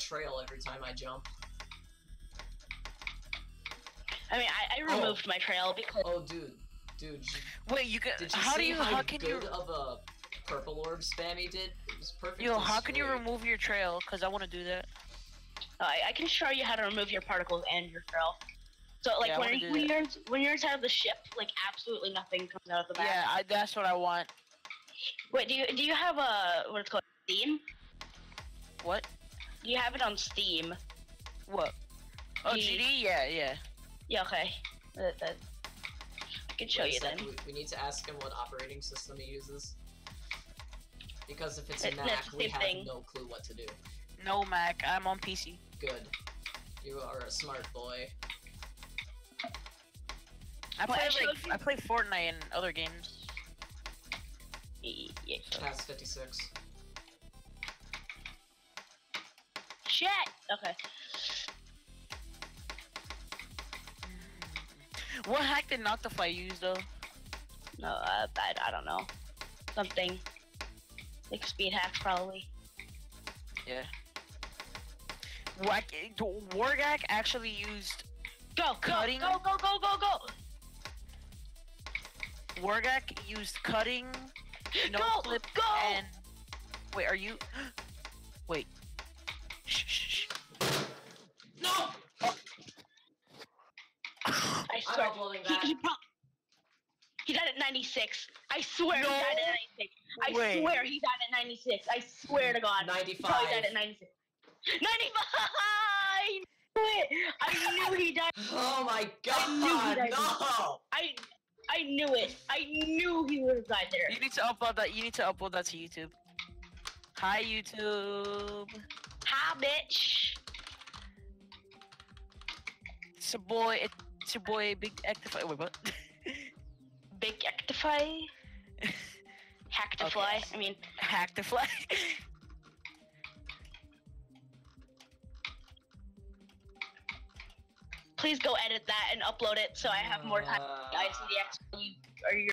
trail every time I jump. I mean, I, I Oh. removed my trail because Oh, dude, dude, Wait, you can. did you How see do you? how, How can good you? of a purple orb spam he did? It was perfect. Yo, as how can you remove your trail? Cause I want to do that. uh, I, I can show you how to remove your particles and your trail. So like Yeah, when, you, when you're when you're inside of the ship, like absolutely nothing comes out of the back. Yeah, I, that's what I want. Wait, do you do you have a what it's called Steam? What? Do you have it on Steam? What? Oh, He- GD? Yeah, yeah. Yeah, okay. That, that, I can show Wait you sec, then. We, we need to ask him what operating system he uses. Because if it's It- Mac, that's we have thing. no clue what to do. No, Mac. I'm on PC. Good. You are a smart boy. I play I like I play Fortnite and other games. Y- y- Pass 56. Shit. Okay. What hack did Noctify use though? No, uh, I, I don't know. Something like speed hacks probably. Yeah. Whack, Wargak actually used Go, go, Cutting? go, go, go, go, go. Wargak used cutting, no Go, clip, go. and wait, are you? Wait. I I'm swear. uploading He, that. he, prob- he died at 96. I swear he No. died at 96. I Way. swear he died at 96. I swear to God. 95. He probably died at 96. 95! I knew! I knew he died. Oh my God! I knew god, he died. no! I I knew it. I knew he would have died there. You need to upload that. You need to upload that to YouTube. Hi YouTube. Hi, bitch. It's your boy. It's your boy. Big Actify. Wait, what? Big Actify. Hacktify. Okay. I mean, Hack the fly. please go edit that and upload it so I have more time. Uh, I see the X. You, or your